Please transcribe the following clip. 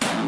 you.